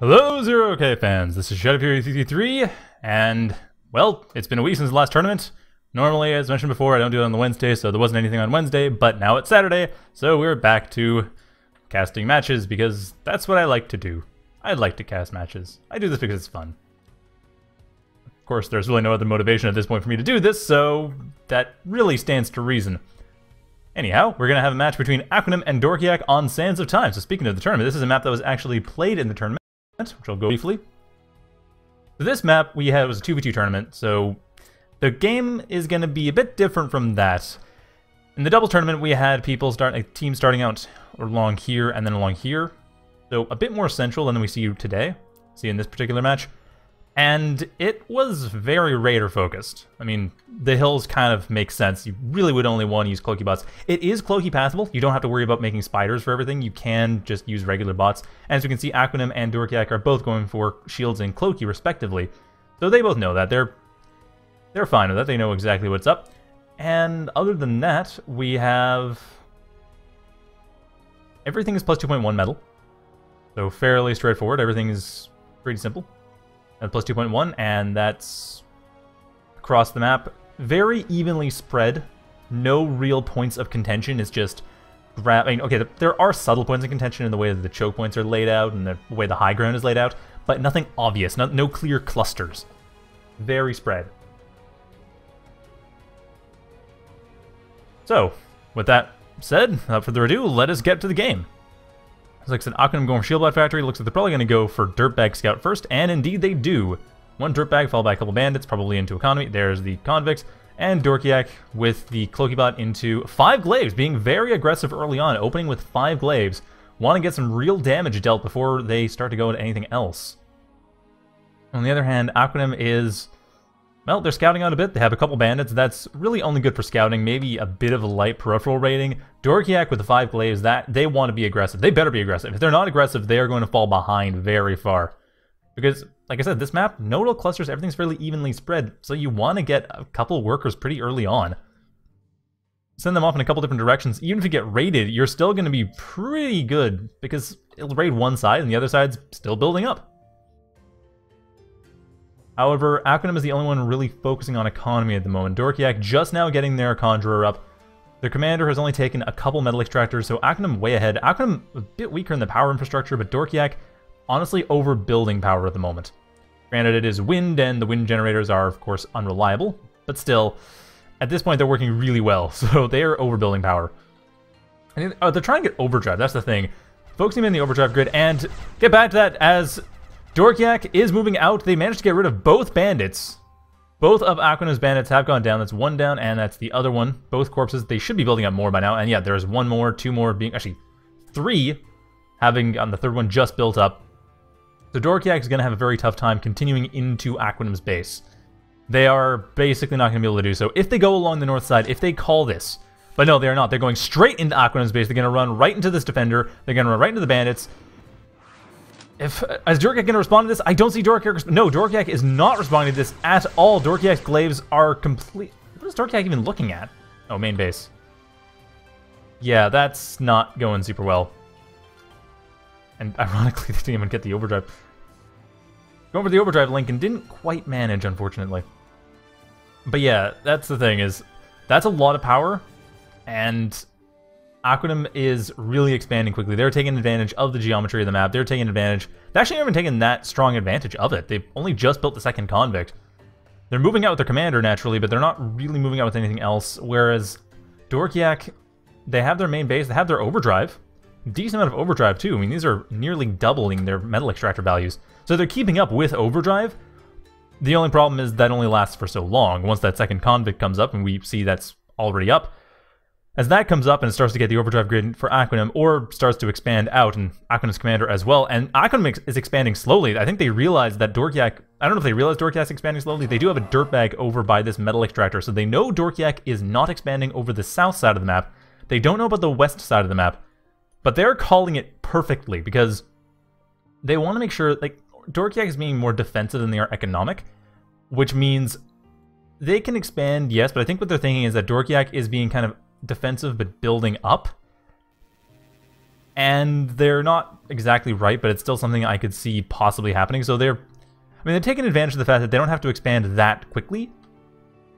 Hello, Zero K fans. This is Shadow Fury 3 and well, it's been a week since the last tournament. Normally, as mentioned before, I don't do it on the Wednesday, so there wasn't anything on Wednesday, but now it's Saturday, so we're back to casting matches because that's what I like to do. I like to cast matches. I do this because it's fun. Of course, there's really no other motivation at this point for me to do this, so that really stands to reason. Anyhow, we're going to have a match between Aquanim and Dorkiak on Sands of Time. So speaking of the tournament, this is a map that was actually played in the tournament, which I'll go briefly. For this map, we had was a 2v2 tournament, so the game is going to be a bit different from that. In the double tournament, we had people start a team starting out along here and then along here. So a bit more central than we see today, see in this particular match and it was very Raider focused. I mean, the hills kind of make sense. You really would only want to use Cloaky bots. It is Cloaky pathable. You don't have to worry about making spiders for everything. You can just use regular bots. As you can see, Aquanim and Dorkiak are both going for shields and Cloaky respectively. So they both know that. They're they're fine with that. They know exactly what's up. And other than that, we have... Everything is plus 2.1 metal. So fairly straightforward. Everything is pretty simple and plus 2.1, and that's across the map. Very evenly spread. No real points of contention. It's just mean, okay, there are subtle points of contention in the way that the choke points are laid out and the way the high ground is laid out, but nothing obvious. No, no clear clusters. Very spread. So, with that said, without further ado, let us get to the game. Looks like an going for Shieldbot Factory. Looks like they're probably going to go for Dirtbag Scout first, and indeed they do. One Dirtbag followed by a couple bandits, probably into Economy. There's the Convicts. And Dorkiak with the Cloakybot into five Glaives, being very aggressive early on, opening with five Glaives. Want to get some real damage dealt before they start to go into anything else. On the other hand, Aquanim is well, they're scouting out a bit. They have a couple bandits. That's really only good for scouting. Maybe a bit of a light peripheral rating. Dorkiak with the five glaives, that they want to be aggressive. They better be aggressive. If they're not aggressive, they are going to fall behind very far. Because, like I said, this map, nodal clusters, everything's fairly evenly spread. So you want to get a couple workers pretty early on. Send them off in a couple different directions. Even if you get raided, you're still going to be pretty good. Because it'll raid one side and the other side's still building up. However, Aquanim is the only one really focusing on economy at the moment. Dorkiak just now getting their Conjurer up. Their commander has only taken a couple metal extractors, so Aquanim way ahead. Aquanim a bit weaker in the power infrastructure, but Dorkiak honestly overbuilding power at the moment. Granted, it is wind, and the wind generators are, of course, unreliable, but still, at this point, they're working really well, so they are overbuilding power. And uh, they're trying to get overdrive, that's the thing. Focusing in the overdrive grid, and get back to that as Dorkiak is moving out. They managed to get rid of both bandits. Both of Aquanim's bandits have gone down. That's one down, and that's the other one. Both corpses. They should be building up more by now. And yeah, there's one more, two more being... Actually, three having on the third one just built up. So Dorkiak is going to have a very tough time continuing into Aquanim's base. They are basically not going to be able to do so. If they go along the north side, if they call this... But no, they're not. They're going straight into Aquanim's base. They're going to run right into this defender. They're going to run right into the bandits. If is Dorkiak going to respond to this? I don't see Dorkiak. No, Dorkiak is not responding to this at all. Dorkiak's glaives are complete. What is Dorkiak even looking at? Oh, main base. Yeah, that's not going super well. And ironically, they didn't even get the overdrive. Going for the overdrive and didn't quite manage, unfortunately. But yeah, that's the thing is, that's a lot of power, and Aquanim is really expanding quickly. They're taking advantage of the geometry of the map. They're taking advantage. They actually haven't taken that strong advantage of it. They've only just built the second convict. They're moving out with their commander naturally, but they're not really moving out with anything else. Whereas Dorkiak, they have their main base. They have their overdrive. Decent amount of overdrive too. I mean, these are nearly doubling their metal extractor values. So they're keeping up with overdrive. The only problem is that only lasts for so long. Once that second convict comes up and we see that's already up, as that comes up and starts to get the overdrive grid for Aquanim, or starts to expand out, and Aquanim's commander as well, and Aquanim is expanding slowly. I think they realize that Dorkiak, I don't know if they realize Dorkiak's expanding slowly, they do have a dirtbag over by this metal extractor, so they know Dorkiak is not expanding over the south side of the map. They don't know about the west side of the map, but they're calling it perfectly, because they want to make sure, like, Dorkiak is being more defensive than they are economic, which means they can expand, yes, but I think what they're thinking is that Dorkiak is being kind of defensive but building up. and they're not exactly right, but it's still something I could see possibly happening. So they're, I mean, they're taking advantage of the fact that they don't have to expand that quickly.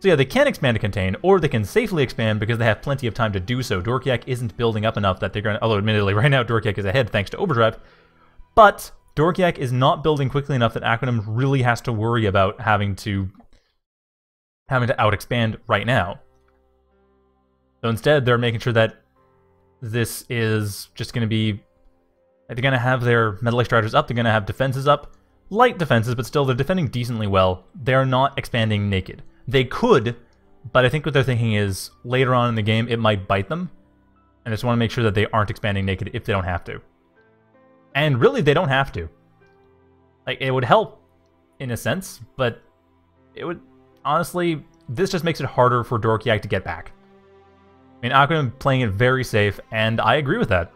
So yeah, they can expand to contain, or they can safely expand because they have plenty of time to do so. Dorkiak isn't building up enough that they're going to, although admittedly right now Dorkiak is ahead thanks to Overdrive, but Dorkiak is not building quickly enough that Aquanim really has to worry about having to having to out-expand right now. So instead, they're making sure that this is just going to be... They're going to have their metal extractors up, they're going to have defenses up. Light defenses, but still, they're defending decently well. They're not expanding naked. They could, but I think what they're thinking is, later on in the game, it might bite them. And I just want to make sure that they aren't expanding naked if they don't have to. And really, they don't have to. Like, it would help, in a sense, but it would... Honestly, this just makes it harder for Dorkiak to get back. I mean, Aquanim playing it very safe, and I agree with that.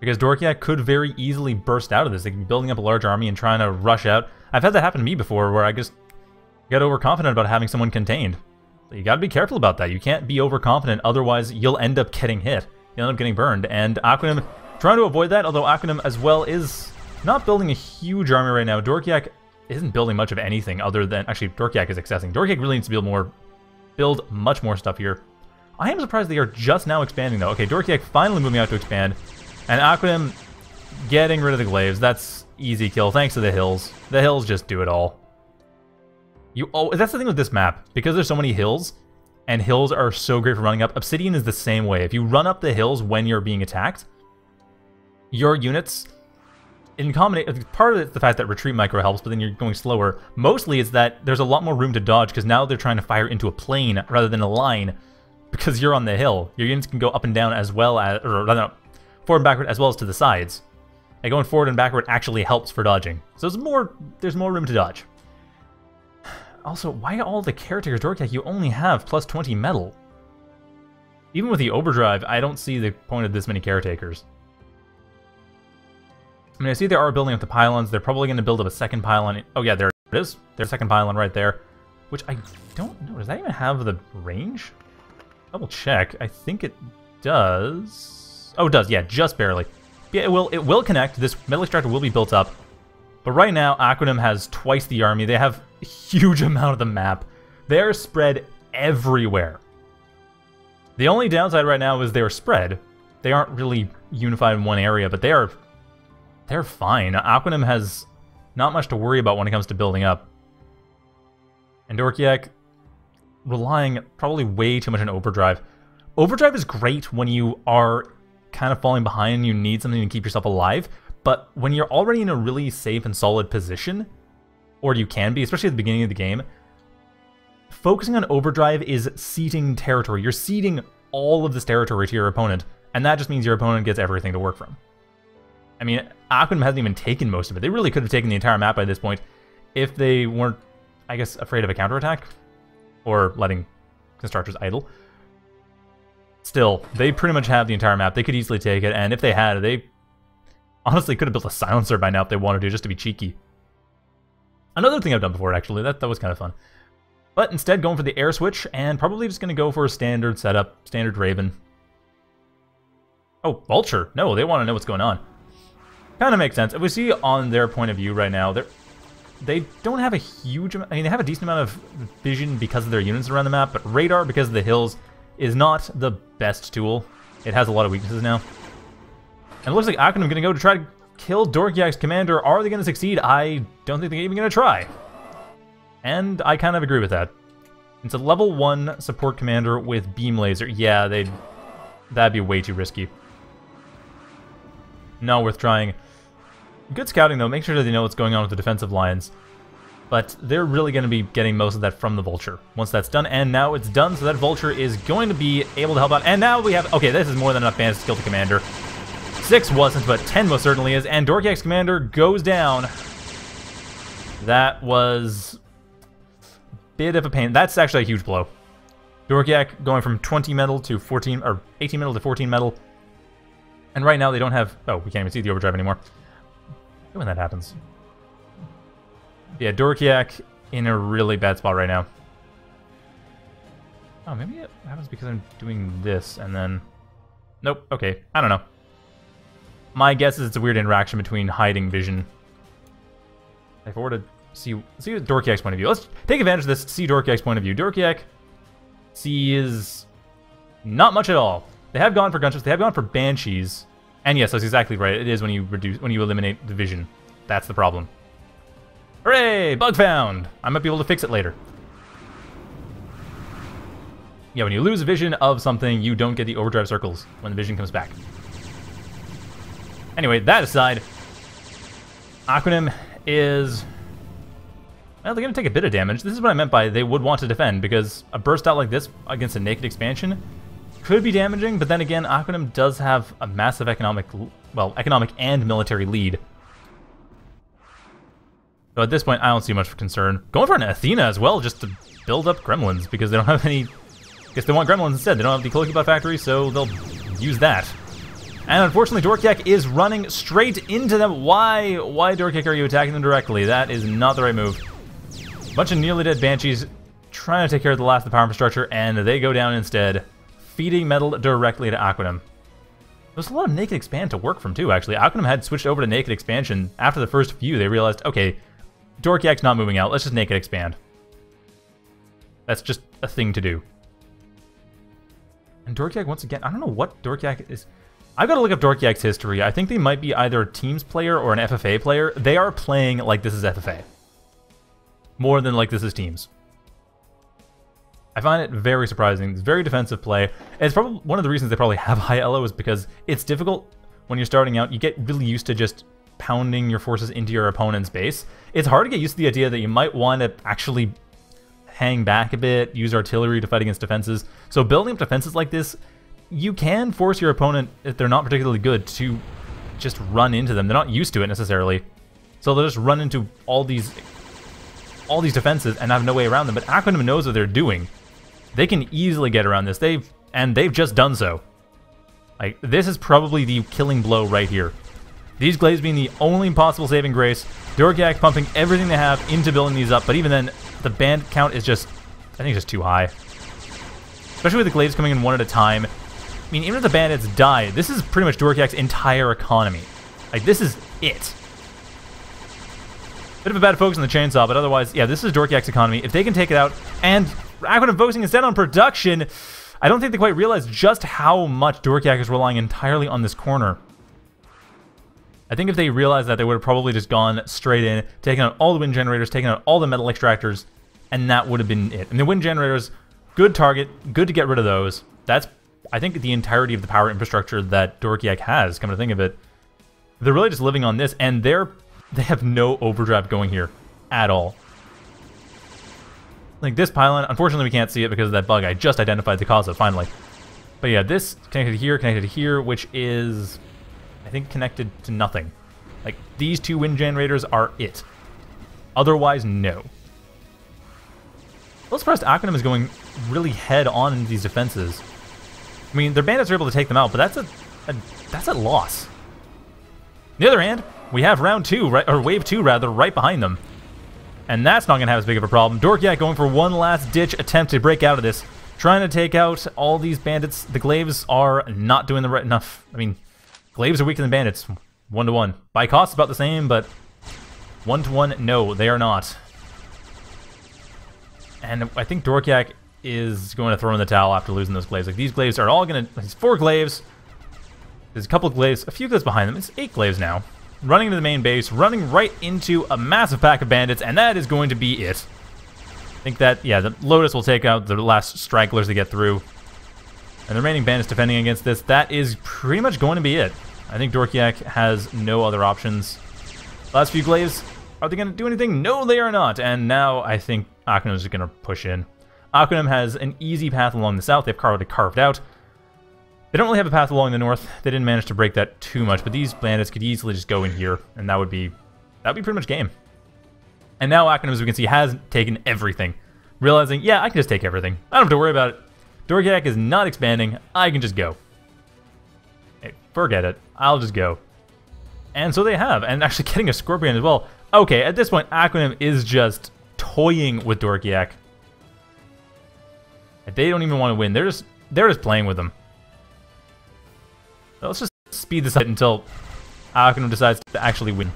Because Dorkiak could very easily burst out of this. They could be building up a large army and trying to rush out. I've had that happen to me before, where I just got overconfident about having someone contained. You gotta be careful about that. You can't be overconfident, otherwise you'll end up getting hit. You'll end up getting burned. And Aquanim trying to avoid that, although Aquanim as well is not building a huge army right now. Dorkiak isn't building much of anything other than... Actually, Dorkiak is accessing. Dorkiak really needs to build more... Build much more stuff here. I am surprised they are just now expanding, though. Okay, Dorkiak finally moving out to expand. And Aquanim getting rid of the glaives. That's easy kill, thanks to the hills. The hills just do it all. You oh, That's the thing with this map. Because there's so many hills, and hills are so great for running up, Obsidian is the same way. If you run up the hills when you're being attacked, your units in combination, part of it's the fact that retreat micro helps, but then you're going slower. Mostly it's that there's a lot more room to dodge because now they're trying to fire into a plane rather than a line because you're on the hill. Your units can go up and down as well as, or no, forward and backward as well as to the sides. And going forward and backward actually helps for dodging. So there's more, there's more room to dodge. Also, why all the caretakers, Dorkiak, you only have plus 20 metal? Even with the overdrive, I don't see the point of this many caretakers. I mean, I see they are building up the pylons. They're probably going to build up a second pylon. Oh, yeah, there it is. There's a second pylon right there, which I don't know. Does that even have the range? Double check. I think it does. Oh, it does. Yeah, just barely. Yeah, it will. It will connect. This metal extractor will be built up. But right now, Aquanim has twice the army. They have a huge amount of the map. They're spread everywhere. The only downside right now is they're spread. They aren't really unified in one area, but they are they're fine. Aquanim has not much to worry about when it comes to building up. And Dorkiak relying probably way too much on Overdrive. Overdrive is great when you are kind of falling behind and you need something to keep yourself alive, but when you're already in a really safe and solid position, or you can be, especially at the beginning of the game, focusing on Overdrive is seating territory. You're seating all of this territory to your opponent, and that just means your opponent gets everything to work from. I mean, Aquanim hasn't even taken most of it. They really could have taken the entire map by this point if they weren't, I guess, afraid of a counterattack or letting constructors idle. Still, they pretty much have the entire map. They could easily take it, and if they had, they honestly could have built a silencer by now if they wanted to, just to be cheeky. Another thing I've done before, actually. That, that was kind of fun. But instead, going for the air switch, and probably just going to go for a standard setup, standard Raven. Oh, Vulture. No, they want to know what's going on. Kind of makes sense. If we see on their point of view right now, they they don't have a huge amount, I mean, they have a decent amount of vision because of their units around the map, but radar, because of the hills, is not the best tool. It has a lot of weaknesses now. And it looks like going to go to try to kill Dorkiak's commander. Are they going to succeed? I don't think they're even going to try. And I kind of agree with that. It's a level 1 support commander with beam laser. Yeah, they'd... That'd be way too risky. Not worth trying. Good scouting, though. Make sure that they know what's going on with the defensive lines. But they're really going to be getting most of that from the Vulture once that's done. And now it's done, so that Vulture is going to be able to help out. And now we have... Okay, this is more than enough bandits to kill the commander. Six wasn't, but ten most certainly is. And Dorkiak's commander goes down. That was... bit of a pain. That's actually a huge blow. Dorkiak going from 20 metal to 14... Or 18 metal to 14 metal. And right now they don't have... Oh, we can't even see the overdrive anymore when that happens. Yeah, Dorkiak in a really bad spot right now. Oh, maybe it happens because I'm doing this and then... Nope, okay, I don't know. My guess is it's a weird interaction between hiding vision. If I were to see, see Dorkiak's point of view, let's take advantage of this, see Dorkiak's point of view. Dorkiak sees not much at all. They have gone for gunships, they have gone for banshees. And yes, that's exactly right. It is when you reduce when you eliminate the vision. That's the problem. Hooray! Bug found! I might be able to fix it later. Yeah, when you lose vision of something, you don't get the overdrive circles when the vision comes back. Anyway, that aside, Aquanim is... Well, they're going to take a bit of damage. This is what I meant by they would want to defend, because a burst out like this against a naked expansion could be damaging, but then again, Aquanim does have a massive economic, well, economic and military lead. So at this point, I don't see much concern. Going for an Athena as well, just to build up gremlins, because they don't have any... I guess they want gremlins instead. They don't have the Cloakybot factory, so they'll use that. And unfortunately, Dorkiak is running straight into them. Why? Why, Dorkiak, are you attacking them directly? That is not the right move. Bunch of nearly dead Banshees trying to take care of the last of the power infrastructure, and they go down instead, feeding metal directly to Aquanim. There's a lot of Naked Expand to work from, too, actually. Aquanim had switched over to Naked Expansion. After the first few, they realized, okay, Dorkiak's not moving out. Let's just Naked Expand. That's just a thing to do. And Dorkiak, once again, I don't know what Dorkiak is... I've got to look up Dorkiak's history. I think they might be either a Teams player or an FFA player. They are playing like this is FFA. More than like this is Teams. I find it very surprising. It's very defensive play. It's probably one of the reasons they probably have high elo is because it's difficult when you're starting out. You get really used to just pounding your forces into your opponent's base. It's hard to get used to the idea that you might want to actually hang back a bit, use artillery to fight against defenses. So building up defenses like this you can force your opponent, if they're not particularly good, to just run into them. They're not used to it necessarily. So they'll just run into all these all these defenses and have no way around them. But Aquanim knows what they're doing. They can easily get around this. They've and they've just done so. Like this is probably the killing blow right here. These glaives being the only possible saving grace. Dorkiak pumping everything they have into building these up, but even then, the band count is just, I think, just too high. Especially with the glaives coming in one at a time. I mean, even if the bandits die, this is pretty much Dorkiak's entire economy. Like, this is it. Bit of a bad focus on the chainsaw, but otherwise, yeah, this is Dorkiak's economy. If they can take it out, and Aquanim focusing instead on production, I don't think they quite realize just how much Dorkiak is relying entirely on this corner. I think if they realized that, they would have probably just gone straight in, taken out all the wind generators, taken out all the metal extractors, and that would have been it. And the wind generators, good target, good to get rid of those. That's I think the entirety of the power infrastructure that Dorkiak has, come to think of it, they're really just living on this, and they're they have no overdrive going here at all. Like this pylon, unfortunately we can't see it because of that bug. I just identified the cause of finally. But yeah, this connected here, connected here, which is, I think, connected to nothing. Like, these two wind generators are it. Otherwise, no. Little surprised Aquanim is going really head on into these defenses. I mean, their bandits are able to take them out, but that's a, a that's a loss. On the other hand, we have round two, right, or wave two rather, right behind them. And that's not going to have as big of a problem. Dorkiak going for one last ditch attempt to break out of this. Trying to take out all these bandits. The Glaives are not doing the right enough. I mean, Glaives are weaker than bandits. One to one. By cost, about the same, but one to one, no, they are not. And I think Dorkiak is going to throw in the towel after losing those glaives. Like these glaives are all going to. It's four glaives. There's a couple of glaives, a few glaives behind them. It's eight glaives now. Running into the main base, running right into a massive pack of bandits, and that is going to be it. I think that, yeah, the Lotus will take out the last stragglers to get through. And the remaining bandits defending against this, that is pretty much going to be it. I think Dorkiak has no other options. Last few glaives, are they going to do anything? No, they are not. And now I think Aquanim is going to push in. Aquanim has an easy path along the south. They've already carved out. They don't really have a path along the north. They didn't manage to break that too much, but these bandits could easily just go in here, and that would be that would be pretty much game. And now Aquanim, as we can see, has taken everything. Realizing, yeah, I can just take everything. I don't have to worry about it. Dorkiak is not expanding. I can just go. Hey, forget it. I'll just go. And so they have, and actually getting a Scorpion as well. Okay, at this point, Aquanim is just toying with Dorkiak. They don't even want to win. They're just they're just playing with them. Let's just speed this up until Aquanim decides to actually win.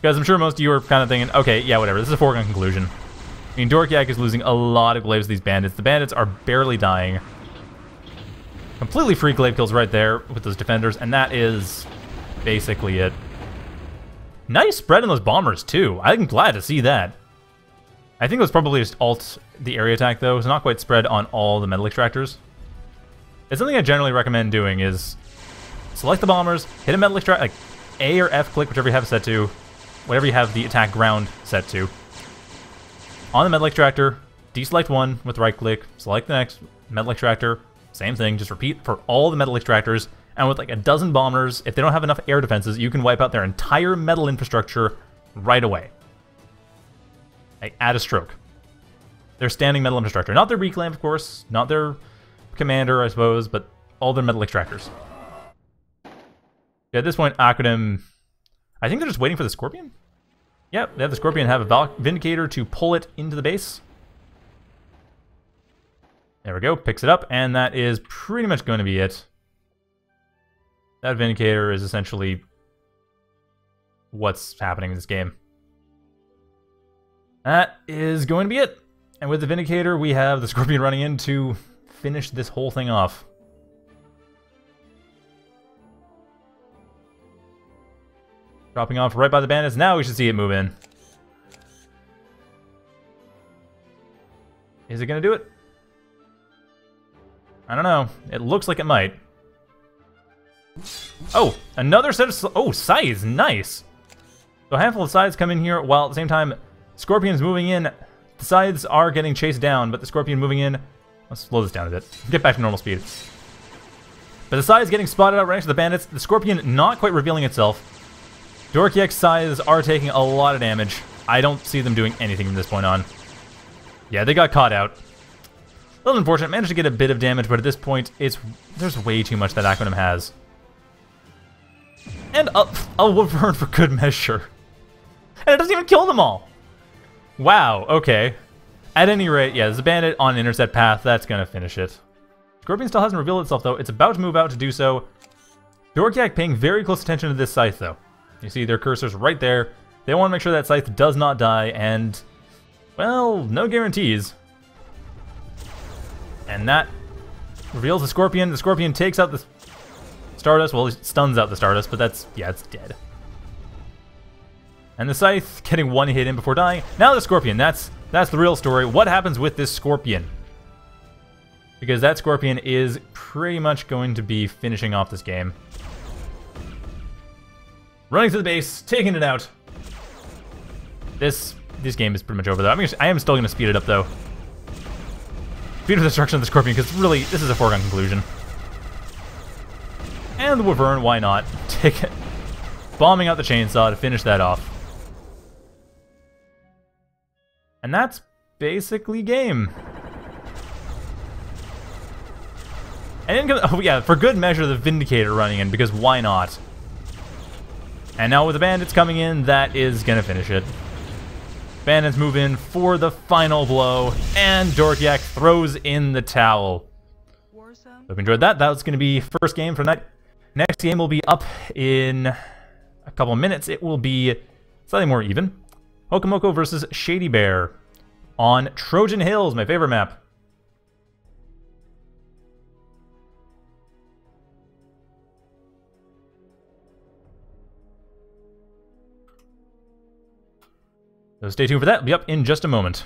Because I'm sure most of you are kind of thinking, okay, yeah, whatever, this is a foregone conclusion. I mean, Dorkiak is losing a lot of glaives to these bandits. The bandits are barely dying. Completely free glaive kills right there with those defenders, and that is basically it. Nice spread in those bombers, too. I'm glad to see that. I think it was probably just alt the area attack, though. It's not quite spread on all the metal extractors. It's something I generally recommend doing is select the bombers, hit a metal extract, like A or F click, whichever you have set to, whatever you have the attack ground set to. On the metal extractor, deselect one with right click, select the next metal extractor, same thing, just repeat for all the metal extractors, and with like a dozen bombers, if they don't have enough air defenses, you can wipe out their entire metal infrastructure right away. Like, a stroke. Their standing metal infrastructure. Not their reclaim, of course, not their commander, I suppose, but all their metal extractors. Yeah, at this point, Aquanim... I think they're just waiting for the Scorpion? Yep, they have the Scorpion have a Vindicator to pull it into the base. There we go, picks it up, and that is pretty much going to be it. That Vindicator is essentially what's happening in this game. That is going to be it. And with the Vindicator, we have the Scorpion running in to finish this whole thing off. Dropping off right by the bandits. Now we should see it move in. Is it going to do it? I don't know. It looks like it might. Oh, another set of... Oh, size. Nice. So a handful of scythes come in here, while at the same time, Scorpion's moving in. The scythes are getting chased down, but the Scorpion moving in Let's slow this down a bit. Get back to normal speed. But the Scythe is getting spotted out right next to the bandits. The Scorpion not quite revealing itself. Dorkiak's Scythes are taking a lot of damage. I don't see them doing anything from this point on. Yeah, they got caught out. A little unfortunate. Managed to get a bit of damage, but at this point, it's there's way too much that Aquanim has. And a, a Wyvern for good measure. And it doesn't even kill them all. Wow, okay. At any rate, yeah, there's a bandit on intercept path. That's going to finish it. Scorpion still hasn't revealed itself, though. It's about to move out to do so. Dorkiak paying very close attention to this scythe, though. You see their cursors right there. They want to make sure that scythe does not die, and, well, no guarantees. And that reveals the Scorpion. The Scorpion takes out the Stardust. Well, he stuns out the Stardust, but that's, yeah, it's dead. And the Scythe getting one hit in before dying. Now the Scorpion, that's that's the real story. What happens with this Scorpion? Because that Scorpion is pretty much going to be finishing off this game. Running to the base, taking it out. This this game is pretty much over though. I'm I am still going to speed it up though. Speed of destruction of the Scorpion because really this is a foregone conclusion. And the Wyvern, why not? Take it. Bombing out the chainsaw to finish that off. And that's basically game. And then, oh yeah, for good measure, the Vindicator running in, because why not? And now with the Bandits coming in, that is gonna finish it. Bandits move in for the final blow, and Dorkiak throws in the towel. Hope you enjoyed that. That was gonna be first game for night. Next game will be up in a couple minutes. It will be slightly more even. Hokomoko versus Shady Bear on Trojan Hills, my favorite map. So stay tuned for that. It'll be up in just a moment.